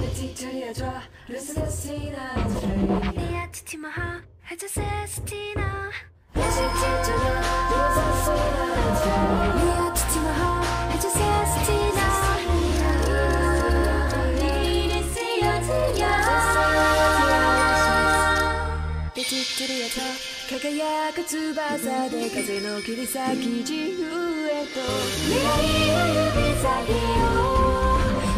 뒤처리해줘 루스가스티나 네 아치치 마하 하자 세스티나 다시 뒤처려 루스가스티나 네 아치치 마하 하자 세스티나 니를 쓰여지냐 네 뒤처리해줘輝く翼で風の切り裂き自由へと未来の指先を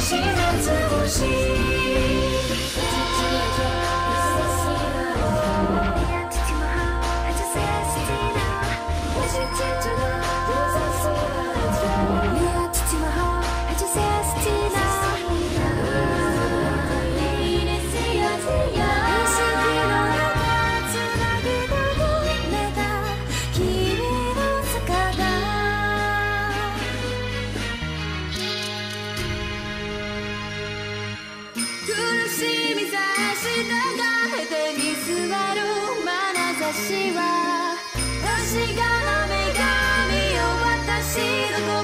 心，再次呼吸。私は私が女神よ私の声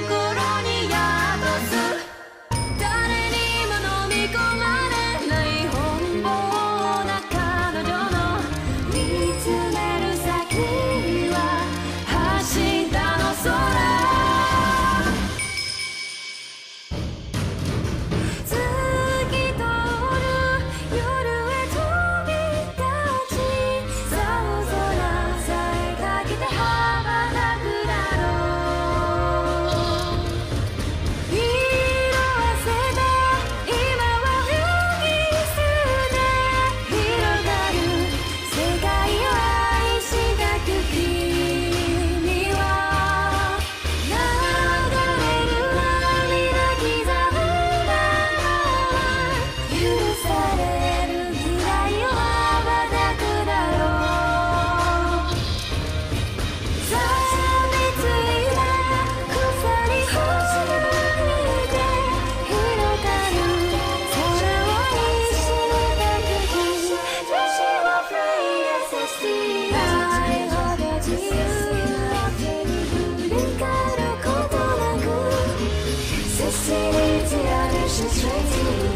city, the audition's ready.